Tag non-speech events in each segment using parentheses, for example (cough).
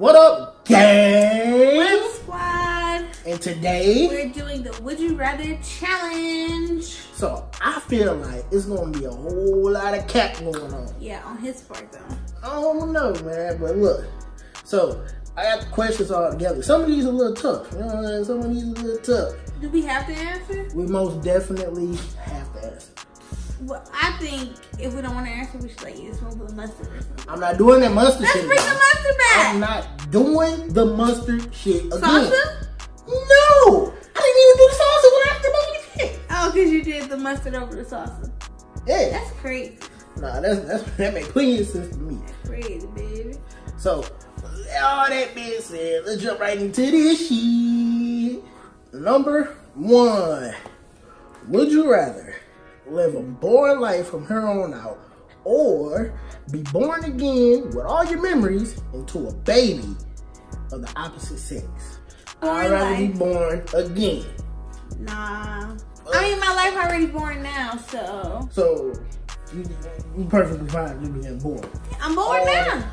What up, gang? Squad? And today, We're doing the Would You Rather challenge. so I feel like it's gonna be a whole lot of cat going on. Yeah, on his part though. I don't know, man, but look. So I got the questions all together. Some of these are a little tough. You know what I'm saying? Some of these are a little tough. Do we have to answer? We most definitely have to answer. Well, I think if we don't want to answer, we should like use one with mustard. I'm not doing that mustard shit. Let's shit. bring the mustard back. I'm not doing the mustard shit again. Salsa? No! I didn't even do the salsa when I did the shit. Oh, because you did the mustard over the salsa. Yeah. That's crazy. Nah, that's, that's that make plenty of sense to me. That's Crazy, baby. So, all that being said, let's jump right into this shit. Number one, would you rather live a boring life from here on out, or be born again with all your memories into a baby of the opposite sex? I'd rather be born again. Nah. Uh, I mean, my life already born now, so So, you, you perfectly fine you being born. I'm born Oh. now.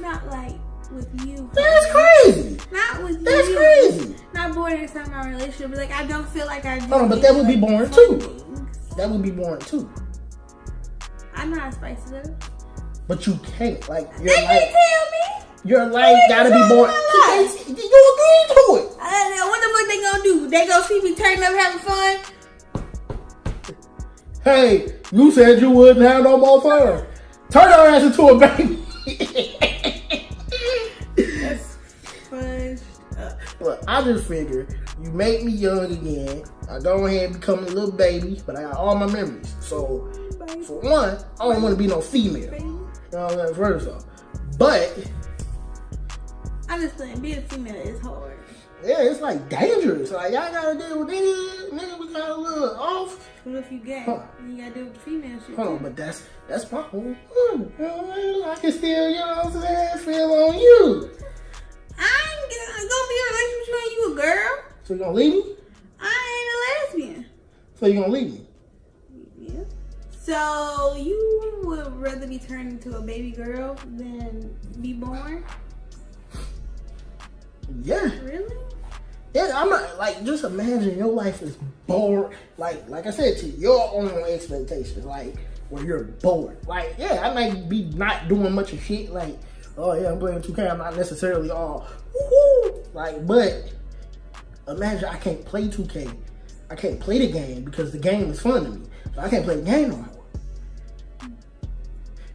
Not like with you. That's crazy. Not with That's you. That's crazy. Not bored inside my relationship. Like I don't feel like I do. Oh, but that would be like, boring, too. things. That would be boring too. I'm not spicy though. But you can't. Like They your can life, tell me. your life They gotta be boring. You, agree to it. I don't know what the fuck they gonna do. They gonna see me turning up having fun. Hey, you said you wouldn't have no more fun. Turn your ass into a baby. (laughs) Look, I just figure you make me young again. I go ahead and become a little baby, but I got all my memories. So, for one, I don't want to be no female. Baby. You know what I'm? First off. But, I'm just saying, being a female is hard. yeah, it's like dangerous. Like, y'all gotta deal with niggas. Niggas, we got a little off. What if you gay? Huh. You gotta deal with the female shit. Hold on, but that's that's my whole thing. You know what I? I can still, you know what I'm saying, feel on you. Girl. So you gonna leave me? I ain't a lesbian. So you gonna leave me? Yeah. So you would rather be turned into a baby girl than be born? Yeah. Really? Yeah, I'm not like just imagine your life is bored. Like like I said to you, your own expectations, like where you're bored. Like, yeah, I might be not doing much of shit, like, oh yeah, I'm playing 2K, I'm not necessarily all woohoo. Like, but imagine I can't play 2K. I can't play the game because the game is fun to me. So I can't play the game no more.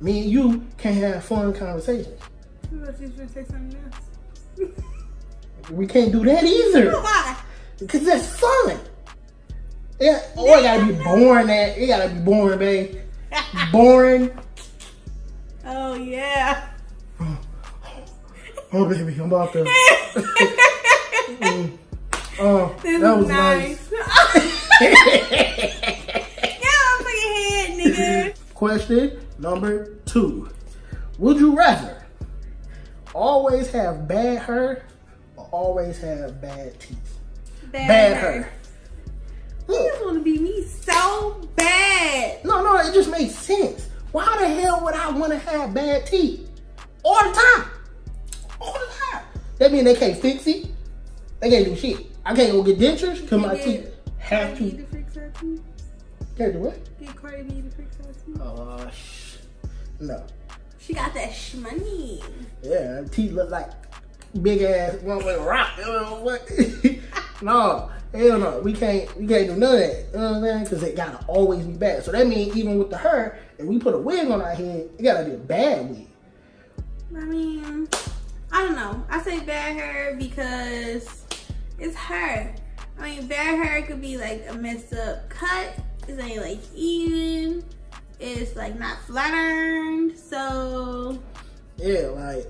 Me and you can't have fun conversations. I thought you was gonna say something else. We can't do that either. Why? Because that's fun. Yeah, or it gotta be boring. That it gotta be boring, babe. Boring. (laughs) Oh yeah. Oh, oh, baby, I'm about to. (laughs) Oh, This that was nice. yeah, I'm fucking head, nigga. Question number two: Would you rather always have bad hair or always have bad teeth? Bad hair. You just want to be me so bad. No, no, it just makes sense. Why the hell would I want to have bad teeth all the time? All the time. That means they can't fix it. They can't do shit. I can't go get dentures because my teeth have to. to fix her teeth. Can't do what? Get Cardi B to fix her teeth. Uh, sh- no. She got that shmoney. Yeah, her teeth look like big ass one way rock. You know what? (laughs) no, hell no. We can't. We can't do none of that. You know what I'm saying? Because it gotta always be bad. So that means even with the hair, if we put a wig on our head, it gotta be a bad wig. I mean, I don't know. I say bad hair because it's her. I mean, bad hair could be like a messed up cut. It's ain't like even. It's like not flat ironed. So Yeah, like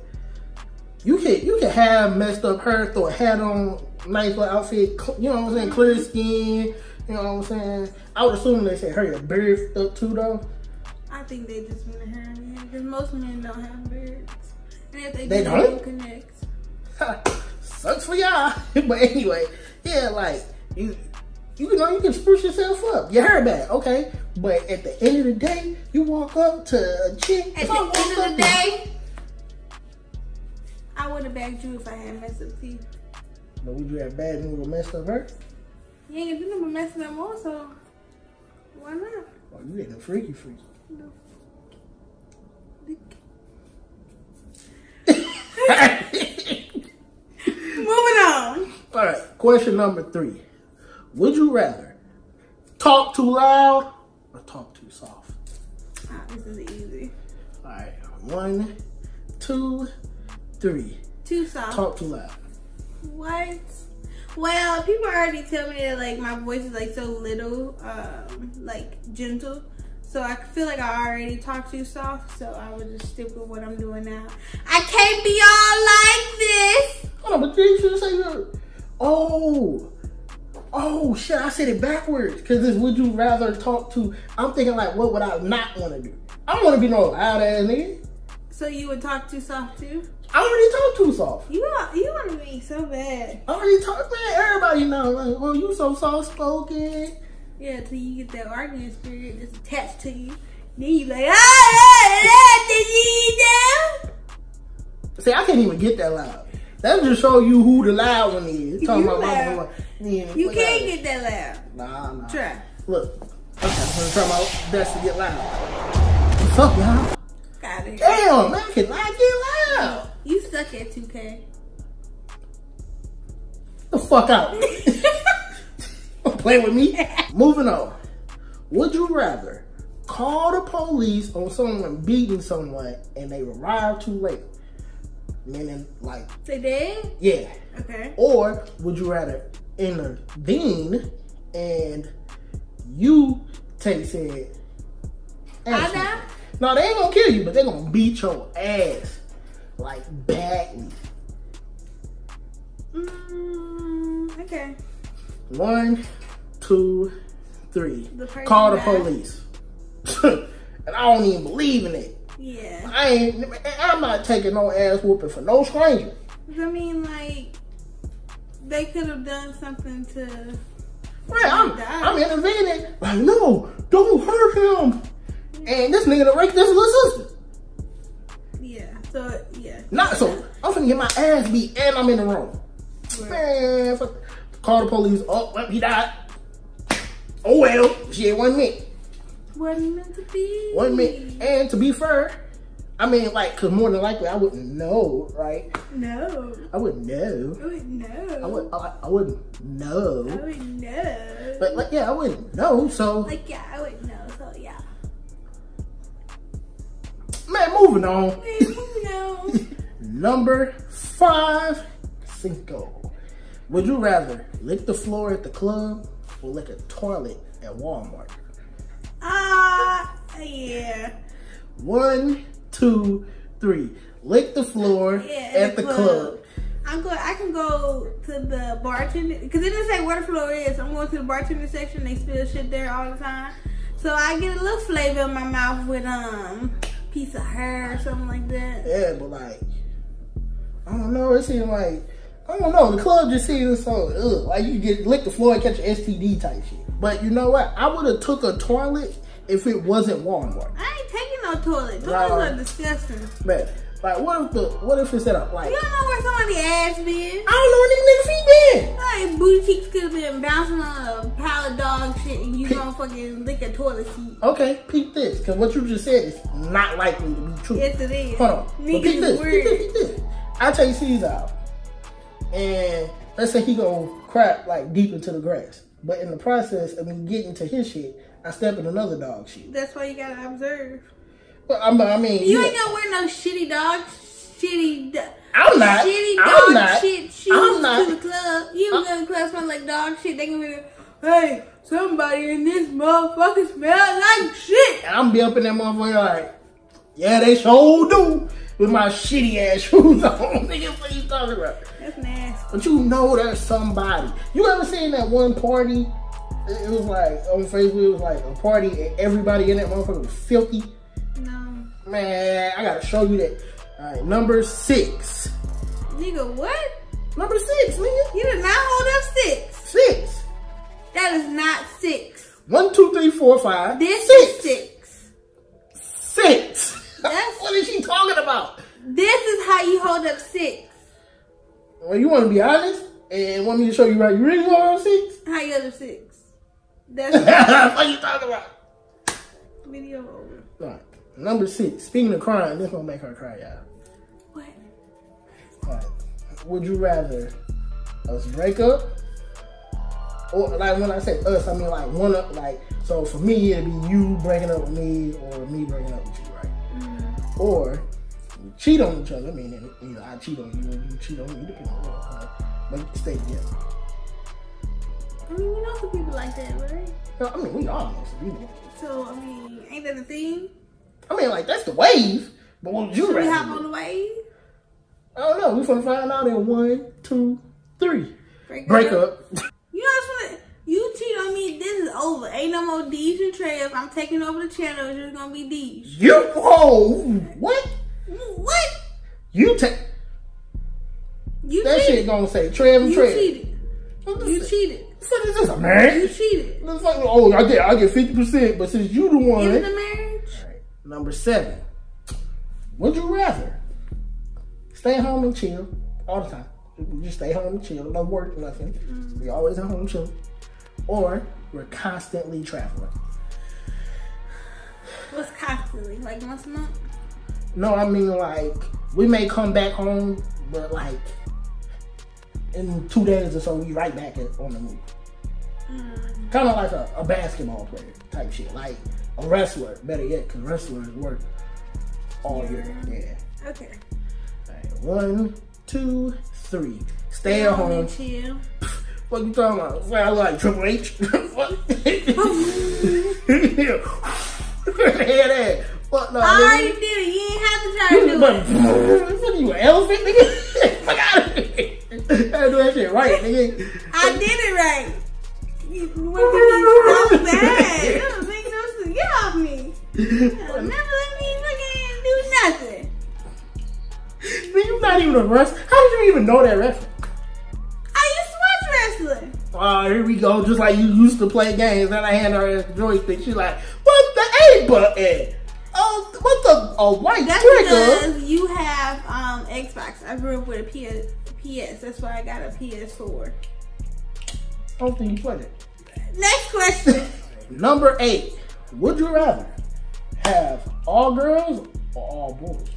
you can you can have messed up hair, throw a hat on, nice little outfit, you know what I'm saying, clear skin, you know what I'm saying. I would assume they say her beard up too though. I think they just want to hair there because most men don't have beards. And if they, do They do, don't? connect. (laughs) Sucks for y'all. (laughs) but anyway, yeah, like you you know you can spruce yourself up. Your hair back, okay. But at the end of the day, you walk up to a chick. At if the end of the day, I would have bagged you if I had messed up teeth. But would you have bad or messed up her? You ain't gonna do nothing but messing up more, so why not? Oh, you getting freaky freaky. No. (laughs) (laughs) Moving on. All right, question number three. Would you rather talk too loud or talk too soft? Ah, this is easy. All right, one, two, three. Too soft. Talk too loud. What? Well, people already tell me that like my voice is like so little, um, like gentle. So I feel like I already talk too soft. So I would just stick with what I'm doing now. I can't be all like this. Hold on, but you should say that. Oh, oh shit! I said it backwards. Cause it's would you rather talk to? I'm thinking like, what would I not want to do? I don't want to be no loud ass nigga. So you would talk too soft too? I already talk too soft. You are, you want to be so bad. I already talk, man. Everybody know, like, oh, you so soft spoken. Yeah, till you get that arguing spirit that's attached to you. Then you like, ah, ah, ah, See, I can't even get that loud. That just show you who the loud one is. Talking You about loud. Yeah, You can't get that loud. Nah, nah. Try. Look. Okay, I'm trying my best to get loud. What's up, y'all? Damn, man, can I get loud? You suck at 2K. the fuck out. (laughs) Play with me. Moving on. Would you rather call the police on someone beating someone and they arrive too late? Meaning, like, Say dead? yeah. Okay. Or would you rather intervene and you take said I action? No, they ain't gonna kill you, but they gonna beat your ass like badly. Mm, okay. One, two, three. The Call the police. (laughs) and I don't even believe in it. Yeah. I ain't. I'm not taking no ass whooping for no stranger. I mean, like, they could have done something to. Right, I'm. I'm intervening. Like, no, don't hurt him. And this nigga done raped this little sister. Yeah. So, yeah. Not so. I'm finna get my ass beat and I'm in the room. Man, fuck. Call the police. Oh, well, he died. Oh well, shit, one minute. Wasn't meant to be. One minute. And to be fair, I mean, like, cause more than likely I wouldn't know, right? No. I wouldn't know. I wouldn't know. I would. I, I wouldn't know. I know. would know. But like, yeah, I wouldn't know. So, like, yeah, I wouldn't know. So, yeah. man, moving on. no. (laughs) Number five, Cinco. Would you rather lick the floor at the club or lick a toilet at Walmart? Ah, yeah. One, two, three. Lick the floor Yeah, at the club. I'm going. I can go to the bartender because it didn't say where the floor is. I'm going to the bartender section. They spill shit there all the time, so I get a little flavor in my mouth with um piece of hair or something like that. Yeah, but like, I don't know. It seems like I don't know. The club just seems so ugh. Like you get lick the floor and catch an STD type shit. But you know what? I would have took a toilet if it wasn't Walmart. I ain't taking no toilet. Toilets Nah. are disgusting. Man, like what if the what if it's at a like You don't know where somebody's ass been. I don't know where these niggas feet been. Like booty cheeks could have been bouncing on a pile of dog shit, and you gonna fucking lick a toilet seat. Okay, peep this, because what you just said is not likely to be true. Yes, it is. Hold on. But Niggas peep is this, peep this, peep this. I take C's out. And let's say he go crap like deep into the grass. But in the process of me getting to his shit, I step in another dog shit. That's why you gotta observe. But I'm, I mean, You yeah. ain't gonna wear no shitty dog, shitty, do- I'm not. shitty I'm dog not. shit shoes I'm not. to the club. You don't go to the club smell like dog shit. They gonna be like, hey, somebody in this motherfucker smell like shit. And I'm be up in that motherfucker like, yeah, they sure do. With my shitty ass (laughs) shoes on. Nigga, what you talking about? That's nasty. But you know there's somebody. You ever seen that one party? It was like on Facebook, it was like a party and everybody in that motherfucker was filthy. No, Man, I gotta show you that. Alright, number six. nigga, what? Number six, nigga. You did not hold up six. Six. That is not six. One, two, three, four, five. This six. is six. Six. That's- (laughs) what is she talking about? This is how you hold up six. Well, you want to be honest and want me to show you right? You really want six? How you hold up six? That's (laughs) what you talking about? video over. All right. Number six. Speaking of crying, this gonna make her cry out. What? All right. Would you rather us break up, or like when I say us, I mean like one up, like so for me it'd be you breaking up with me or me breaking up with you, right? Mm. Or we cheat on each other. I mean, either I cheat on you or you cheat on me, depending on what. But stay together. I mean, we know some people like that, right? No, I mean, we all know some people. So, I mean, ain't that the thing? I mean, like that's the wave. But what would you Should we hop do? on the wave? I don't know. We finna find out in one, two, three. Break, Break up. You know funny? You cheat on me, this is over. Ain't no more Dij and Trev. I'm taking over the channel. It's just gonna be Dij. You whoa what? What? You take You that cheated. shit gonna say Trev and you Trev. cheated. What the You fuck- cheated. fuck is this a man? You cheated. It's like, oh, I get I get fifty percent, but since you the one, In the marriage? Alright, Number seven. Would you rather stay home and chill all the time? Just stay home and chill, no work, nothing. Mm. We always at home chilling. Or we're constantly traveling. What's constantly? Like once a month? No, I mean like we may come back home, but like in two days or so, we right back at, on the move. Mm. Kind of like a, a basketball player type shit, like a wrestler. Better yet, because wrestlers work all year. Yeah. Okay. Alright, one, two, three. Stay at home. chill. (laughs) What you talking about? Well, I look like Triple H. (laughs) what? (laughs) Hear that? What no? I already it. You ain't have to try to do but, it. what, you an elephant, nigga? Fuck out of here. I do that shit right, nigga. I did it right. To be so bad. That don't make no sense. Get off me. Never let me fucking do nothing. Nigga, you not even a wrestler. How did you even know that wrestler? I used to watch wrestling. Oh, here we go. Just like you used to play games, and I hand her a joystick. She's like, "What the A button? Oh, what the a white That's trigger?" because you have um Xbox. I grew up with a PS. PS. That's why I got a PS4. I don't think you played it. Next question. (laughs) Number eight. Would you rather have all girls or all boys?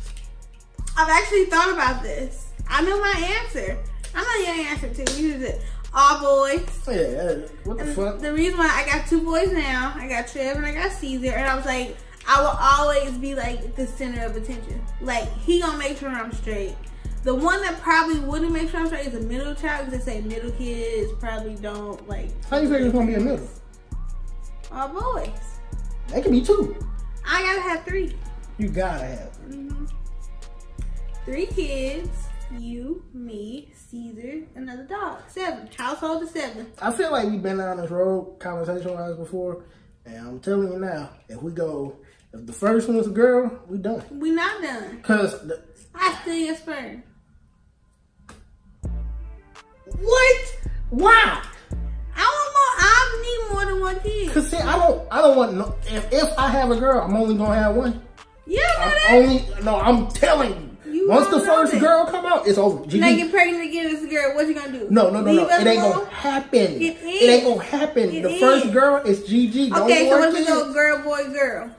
I've actually thought about this. I know my answer. I know your answer too. You did all boys. Oh, yeah. What the And fuck? the reason why I got two boys now, I got Trev and I got Caesar, and I was like, I will always be like the center of attention. Like he gonna make sure I'm straight. The one that probably wouldn't make sure I'm straight is a middle child because they say middle kids probably don't like. How you figure it's gonna be a middle? All boys. That could be two. I gotta have three. You gotta have. hmm Three kids. You, me, Caesar, another dog. Seven. Household of seven. I feel like we've been down this road conversation wise before, and I'm telling you now, if we go, if the first one is a girl, we done. We not done. Cause the, I still your sperm. What? Why? I want more. I need more than one kid. Cause see, I don't, I don't want no. If, if I have a girl, I'm only gonna have one. Yeah, know only no. I'm telling you. You once the first that. girl come out, it's over. Now GG. get pregnant again as a girl. What you gonna do? No, no, no, Leave no. us It ain't gonna happen. It It, is. ain't gonna happen. It the is. first girl is GG. No Okay, so more what if we kids. go girl, boy, girl?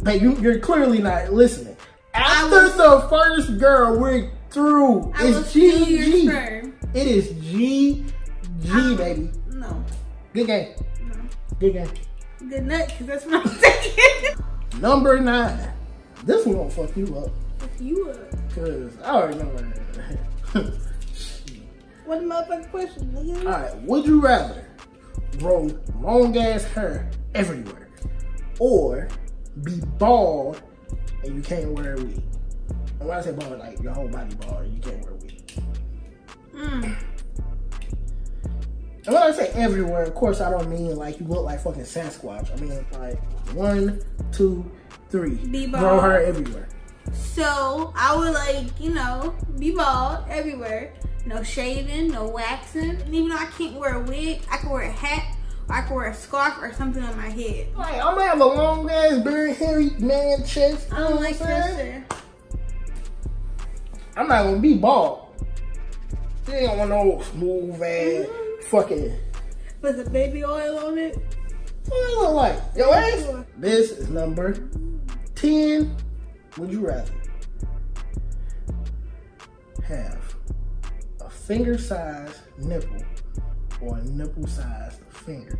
But you, you're clearly not listening. After will- the first girl, we're through. I it's G. sperm. It is GG, baby. No, Good game. no. Good game. Good nut, because that's what I'm saying. (laughs) Number nine. This one gonna fuck you up. Fuck you up. Cause I already know what what the motherfucking question, nigga? Alright, would you rather grow long ass hair everywhere or be bald and you can't wear a wig? And when I say bald, like your whole body bald you can't wear a wig. Mm. And when I say everywhere, of course I don't mean like you look like fucking Sasquatch. I mean like one, two, three. Be Grow bald. hair everywhere. So I would like, you know, be bald everywhere. No shaving, no waxing. And even though I can't wear a wig, I can wear a hat, or I can wear a scarf or something on my head. Like I'm gonna have a long ass, very hairy man chest. I don't like that. I'm not gonna be bald. You ain't want no smooth ass Mm-hmm. fucking. Put the baby oil on it. What do it look like? Your ass? This is number 10. Would you rather have a finger sized nipple or a nipple sized finger?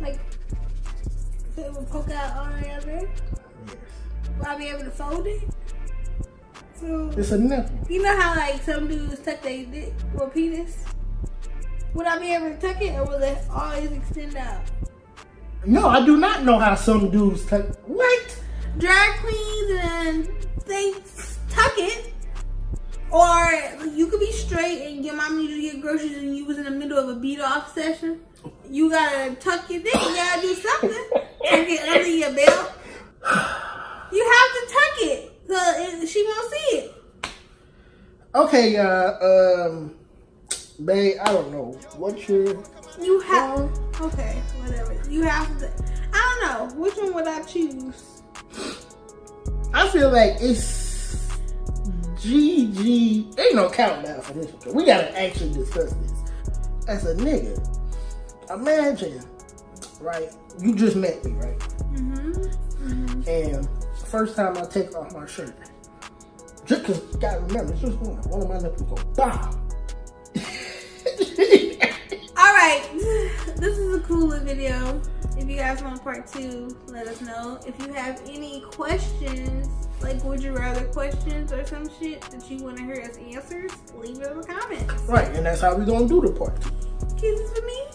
Like, so it would poke out all the way up there. Yes. Will I be able to fold it? So, It's a nipple. you know how like some dudes tuck their dick or penis? Would I be able to tuck it or will it always extend out? No, I do not know how some dudes tuck What? Drag queens and they tuck it. Or you could be straight and your mom needed to get groceries and you was in the middle of a beat off session. You gotta tuck your dick. You gotta do something. tuck it under your belt. You have to tuck it so it, she won't see it. Okay, uh, um, babe, I don't know. What's your. You have okay, whatever. You have to. I don't know which one would I choose. I feel like it's GG. Ain't no countdown for this one. We gotta actually discuss this. As a nigga, imagine, right? You just met me, right? Mm-hmm. And first time I take off my shirt, just cause, gotta remember, it's just one. One of my nipples go, bah! All right, this is a cooler video. If you guys want part two, let us know. If you have any questions, like would you rather questions or some shit that you want to hear us answers, leave it in the comments. right, and that's how we gonna do the part two. Kisses for me.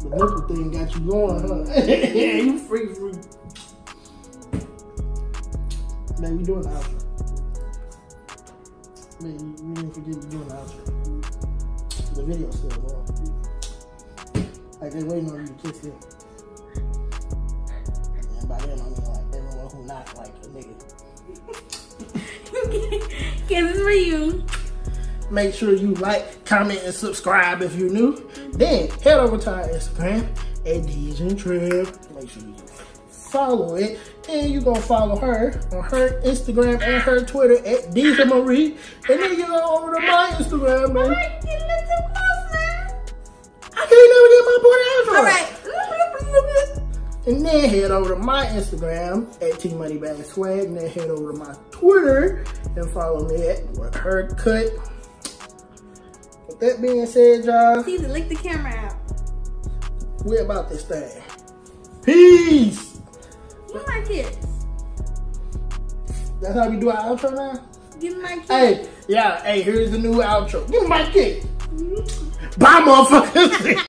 The nipple thing got you going, huh? (laughs) you freak freak. Man, we doing the outro. Man, we didn't forget to do the outro. The video's still going. Like they waiting on you to kiss him. And by then I mean like everyone who not like a nigga. (laughs) Kisses for you. Make sure you like, comment, and subscribe if you're new. Then head over to our Instagram at and Trev. Make sure you follow it. And you're gonna follow her on her Instagram and her Twitter at Deja Marie. And then you go over to my Instagram, man. Alright, get a little too close now. I can't never get my boy out. Alright. And then head over to my Instagram at T Money Bag Swag. And then head over to my Twitter and follow me at her cut. With that being said, y'all. Caesar, lick the camera out. We're about this thing. Peace. Give me my kiss. That's how we do our outro now? Give me my kiss. Hey, yeah, hey, here's the new outro. Give me my kick. Mm-hmm. Bye, motherfuckers. (laughs)